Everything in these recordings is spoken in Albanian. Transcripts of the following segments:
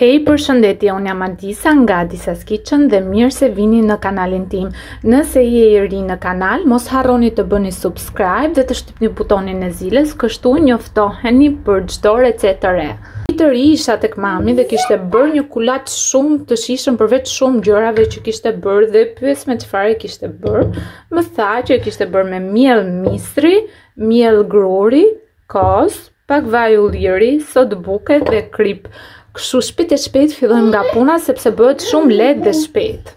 Hej, përshëndetje, unë jam Adisa nga Adisa's Kitchen dhe mirë se vini në kanalin tim. Nëse je i ri në kanal, mos harroni të bëni subscribe dhe të shtypni butonin e ziles, kështu njoftoheni për çdo recetë të re. Isha tek mami dhe kishte bërë një kulaç shumë të shijshëm përveç shumë gjërave që kishte bërë dhe e pyes me çfarë e kishte bërë. Më tha që e kishte bërë me miell misri, miell gruri, kos, pak vaj ulliri, sodë buke dhe kripë. Kështu shpejt e shpejt fillojmë nga puna sepse bëhet shumë lehtë dhe shpejt.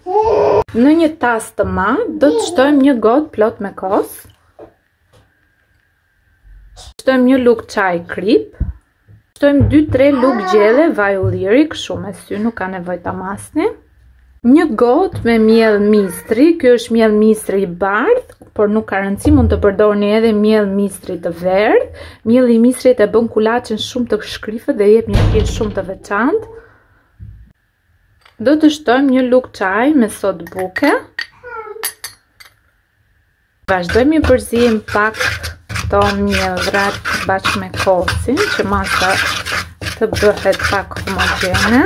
Në një tas të madh do të shtojmë një gotë plot me kos. Shtojmë një lugë çaji kripë. Shtojmë 2-3 lugë gjelle vaj ulliri, kështu me sy nuk ka nevojë ta masni. Një gotë me miell misri, ky është miell misri i bardhë, por nuk ka rëndësi mund të përdorni edhe miell misri të verdhë. Mielli i misrit e bën kulaçin shumë të shkrifët dhe jep një shije shumë të veçantë. Do të shtojmë një lugë çaji me sodë buke. Vazhdojmë i përziejmë pak këto miellrat bashkë me kosin që masa të bëhet pak homogjene.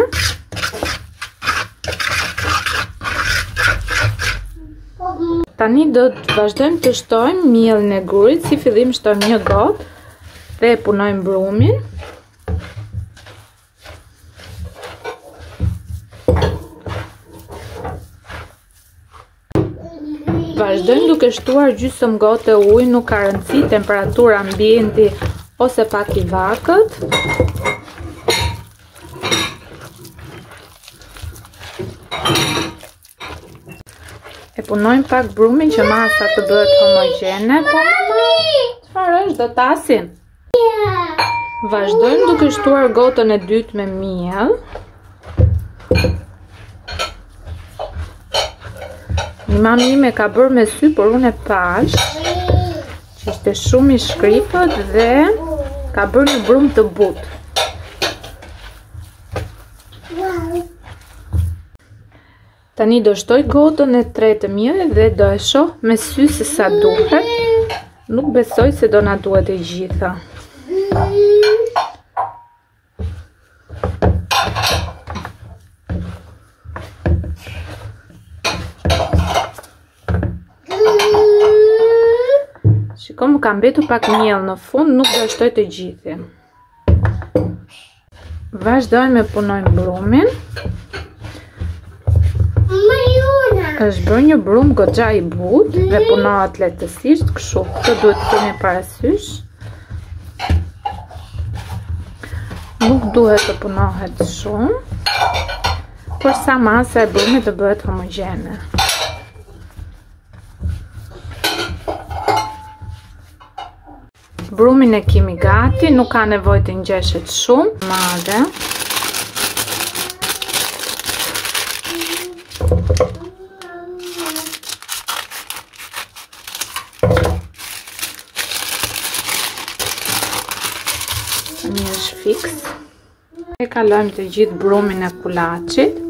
Tani do të vazhdojmë të shtojmë miellin e grurit, si fillim shtojmë një gotë dhe e punojmë brumin. Vazhdojmë duke shtuar gjysmë gote ujë, nuk ka rëndësi temperaturë ambienti ose pak i vakët. E punojmë pak brumin që masa të bëhet homogjene. Po, mami, çfarë është, do tasin? Vazhdojmë duke shtuar gotën e dytë me miell. Një mami ime e ka bërë me sy, por unë e pashë, që ishte shumë i shkrifët dhe ka bërë një brum të butë. Tani do shtoj gotën e tretë miell dhe do e shoh me sy se sa duhet. Nuk besoj se do na duhet e gjitha. Shiko, më ka mbetur pak miell në fund, nuk do e shtoj të gjithin. Vazhdojmë me punojmë brumin. është bërë një brumë goxha i butë dhe punohet lehtësisht kështu duhet të kemi parasysh nuk duhet të punohet shumë por sa masa e brumit të bëhet homogjene Brumin e kemi gati, nuk ka nevojë të ngjeshet shumë, madje fiks. E kalojmë të gjithë brumin e kulaçit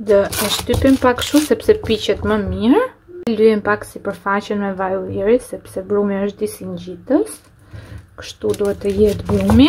Dhe e shtypim pak kështu sepse piqet më mirë. Lyejmë pak sipërfaqen me vaj ulliri sepse brumi është disi ngjitës. Kështu duhet të jetë brumi.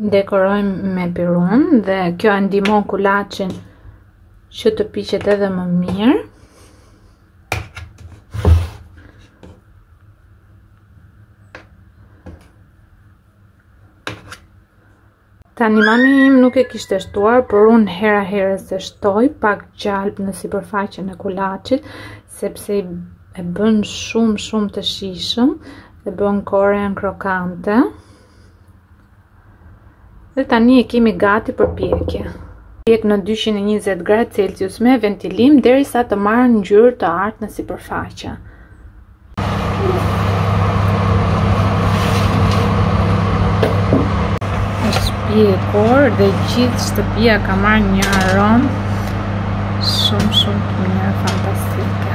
Dekorojmë me pirun dhe kjo e ndihmon kulaçin që të piqet edhe më mirë. Tani mami im nuk e kishte shtuar, por unë hera-herës i shtoj pak gjalpë në sipërfaqen e kulaçit, sepse e bën shumë shumë të shijshëm dhe bën koren krokante. Dhe tani e kemi gati për pjekje. Pjek në 220 gradë Celsius me ventilim derisa të marrë ngjyrë të artë në sipërfaqe. Është pjekur dhe gjithë shtëpia ka marrë një aromë fantastike.